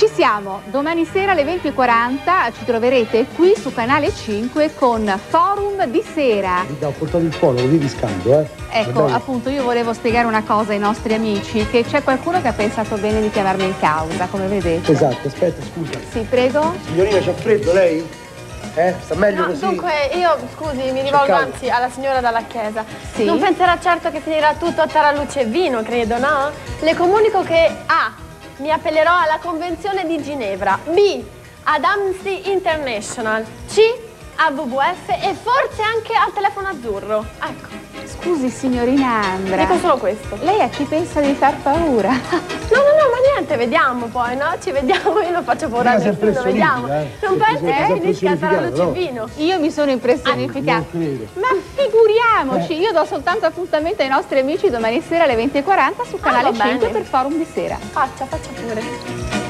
Ci siamo, domani sera alle 20.40 ci troverete qui su Canale 5 con Forum di Sera. Ti ho portato il polo, così vi scambio, eh. Ecco, appunto, io volevo spiegare una cosa ai nostri amici, che c'è qualcuno che ha pensato bene di chiamarmi in causa, come vedete. Esatto, aspetta, scusa. Sì, prego. Signorina, c'ha freddo lei? Eh? Sta meglio No, così? dunque io, scusi, mi rivolgo anzi alla signora dalla chiesa. Sì? Non penserà certo che finirà tutto a taralluce e vino, credo, no? Le comunico che A. Mi appellerò alla Convenzione di Ginevra. B. Ad Amnesty International. C. A WWF e forse anche al telefono azzurro. Ecco, Scusi, signorina Andra. dico solo questo. Lei a chi pensa di far paura? No, no, no, ma niente, vediamo poi, no? Ci vediamo, io non faccio paura a nessuno, vediamo. eh. Non pensi che finisca a personificato, taralluce e no? vino? Io mi sono impressionificata. Non credo. Ma figuriamoci, io do soltanto appuntamento ai nostri amici domani sera alle 20.40 su Canale va bene. 5 per Forum di Sera. Faccia, faccia pure.